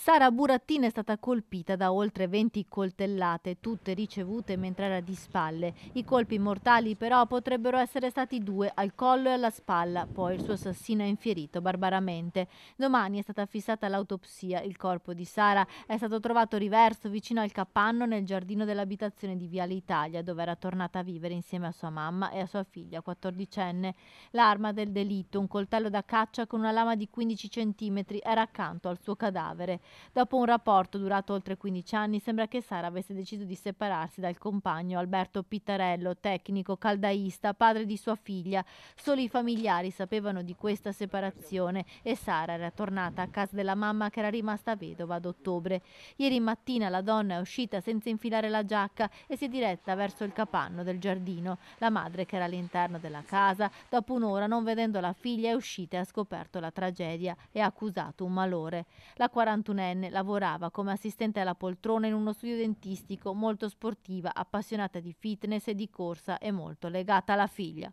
Sara Burattini è stata colpita da oltre 20 coltellate, tutte ricevute mentre era di spalle. I colpi mortali però potrebbero essere stati due, al collo e alla spalla, poi il suo assassino è infierito barbaramente. Domani è stata fissata l'autopsia, il corpo di Sara è stato trovato riverso vicino al capanno nel giardino dell'abitazione di Viale Italia, dove era tornata a vivere insieme a sua mamma e a sua figlia, 14enne. L'arma del delitto, un coltello da caccia con una lama di 15 cm, era accanto al suo cadavere. Dopo un rapporto durato oltre 15 anni, sembra che Sara avesse deciso di separarsi dal compagno Alberto Pittarello, tecnico, caldaista, padre di sua figlia. Solo i familiari sapevano di questa separazione e Sara era tornata a casa della mamma che era rimasta vedova ad ottobre. Ieri mattina la donna è uscita senza infilare la giacca e si è diretta verso il capanno del giardino. La madre, che era all'interno della casa, dopo un'ora, non vedendo la figlia, è uscita e ha scoperto la tragedia e ha accusato un malore. La 41 41enne, lavorava come assistente alla poltrona in uno studio dentistico molto sportiva, appassionata di fitness e di corsa e molto legata alla figlia.